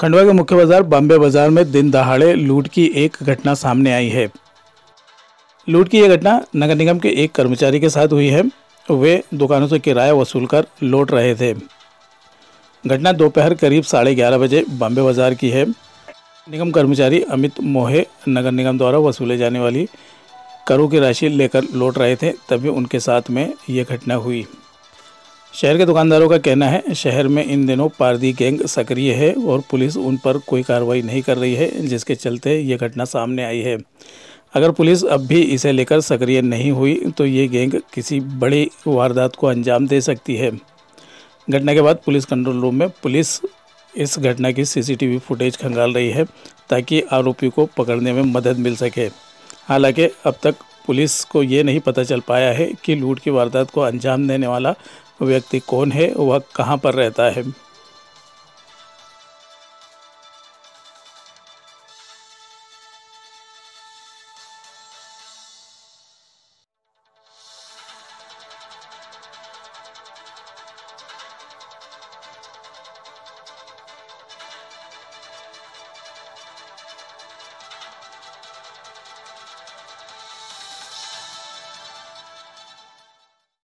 खंडवा के मुख्य बाज़ार बॉम्बे बाज़ार में दिन दहाड़े लूट की एक घटना सामने आई है। लूट की यह घटना नगर निगम के एक कर्मचारी के साथ हुई है। वे दुकानों से किराया वसूल कर लौट रहे थे। घटना दोपहर करीब साढ़े ग्यारह बजे बॉम्बे बाज़ार की है। निगम कर्मचारी अमित मोहे नगर निगम द्वारा वसूले जाने वाली करों की राशि लेकर लौट रहे थे, तभी उनके साथ में ये घटना हुई। शहर के दुकानदारों का कहना है, शहर में इन दिनों पारदी गैंग सक्रिय है और पुलिस उन पर कोई कार्रवाई नहीं कर रही है, जिसके चलते ये घटना सामने आई है। अगर पुलिस अब भी इसे लेकर सक्रिय नहीं हुई तो ये गैंग किसी बड़ी वारदात को अंजाम दे सकती है। घटना के बाद पुलिस कंट्रोल रूम में पुलिस इस घटना की सीसीटीवी फुटेज खंगाल रही है, ताकि आरोपी को पकड़ने में मदद मिल सके। हालाँकि अब तक पुलिस को ये नहीं पता चल पाया है कि लूट की वारदात को अंजाम देने वाला व्यक्ति कौन है वह कहाँ पर रहता है?